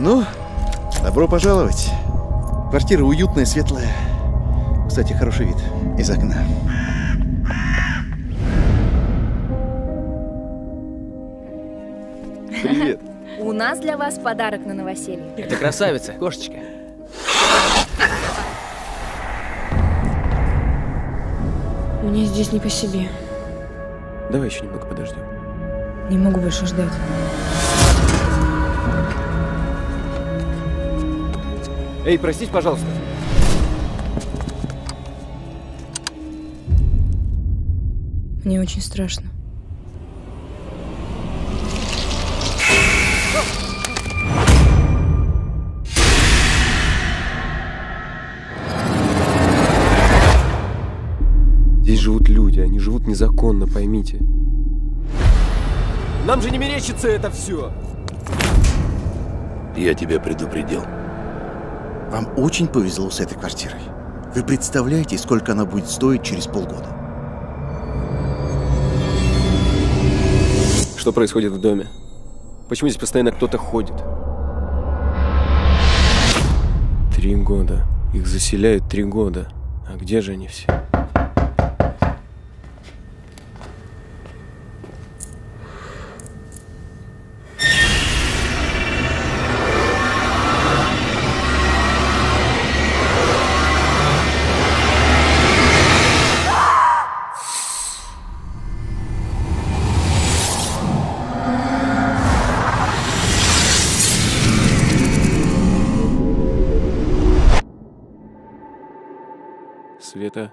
Ну, добро пожаловать. Квартира уютная, светлая. Кстати, хороший вид из окна. Привет. У нас для вас подарок на новоселье. Это красавица, кошечка. Мне здесь не по себе. Давай еще немного подождем. Не могу больше ждать. Эй, простите, пожалуйста. Мне очень страшно. Здесь живут люди, они живут незаконно, поймите. Нам же не мерещится это все. Я тебя предупредил. Вам очень повезло с этой квартирой. Вы представляете, сколько она будет стоить через полгода? Что происходит в доме? Почему здесь постоянно кто-то ходит? Три года. Их заселяют три года. А где же они все? Света,